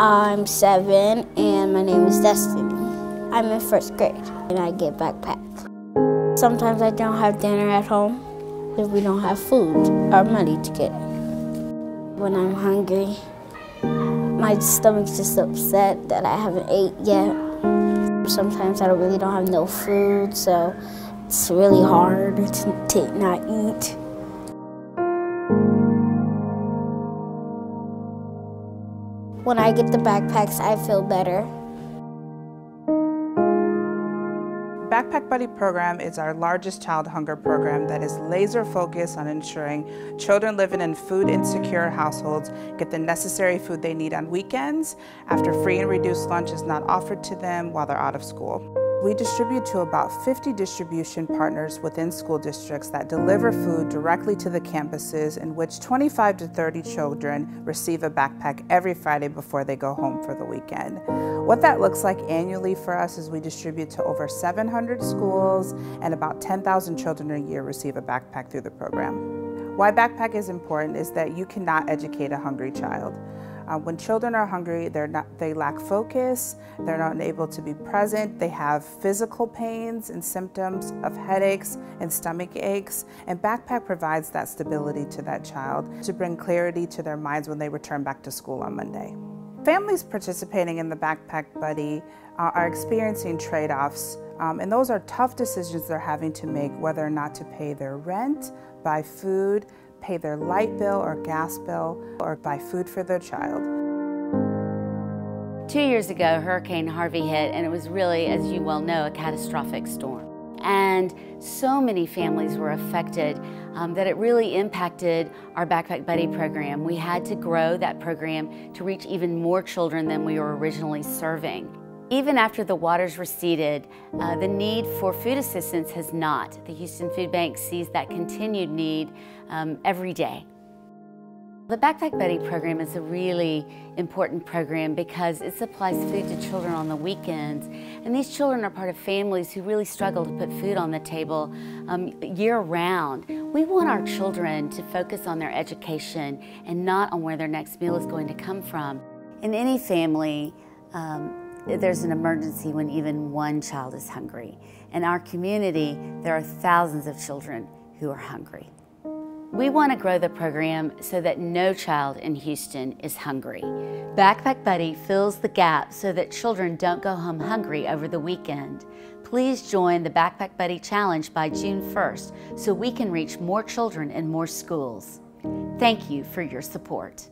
I'm seven and my name is Destiny. I'm in first grade and I get backpacks. Sometimes I don't have dinner at home if we don't have food or money to get. When I'm hungry, my stomach's just upset that I haven't ate yet. Sometimes I really don't have no food, so it's really hard to not eat. When I get the backpacks, I feel better. Backpack Buddy program is our largest child hunger program that is laser focused on ensuring children living in food insecure households get the necessary food they need on weekends after free and reduced lunch is not offered to them while they're out of school. We distribute to about 50 distribution partners within school districts that deliver food directly to the campuses in which 25 to 30 children receive a backpack every Friday before they go home for the weekend. What that looks like annually for us is we distribute to over 700 schools and about 10,000 children a year receive a backpack through the program. Why backpack is important is that you cannot educate a hungry child. Uh, when children are hungry, they're not, they lack focus, they're not able to be present, they have physical pains and symptoms of headaches and stomach aches, and Backpack provides that stability to that child to bring clarity to their minds when they return back to school on Monday. Families participating in the Backpack Buddy uh, are experiencing trade-offs, um, and those are tough decisions they're having to make whether or not to pay their rent, buy food, pay their light bill or gas bill, or buy food for their child. Two years ago, Hurricane Harvey hit, and it was really, as you well know, a catastrophic storm. And so many families were affected um, that it really impacted our Backpack Buddy program. We had to grow that program to reach even more children than we were originally serving. Even after the waters receded, uh, the need for food assistance has not. The Houston Food Bank sees that continued need um, every day. The Backpack Buddy program is a really important program because it supplies food to children on the weekends. And these children are part of families who really struggle to put food on the table um, year round. We want our children to focus on their education and not on where their next meal is going to come from. In any family, um, there's an emergency when even one child is hungry. In our community, there are thousands of children who are hungry. We want to grow the program so that no child in Houston is hungry. Backpack Buddy fills the gap so that children don't go home hungry over the weekend. Please join the Backpack Buddy Challenge by June 1st so we can reach more children in more schools. Thank you for your support.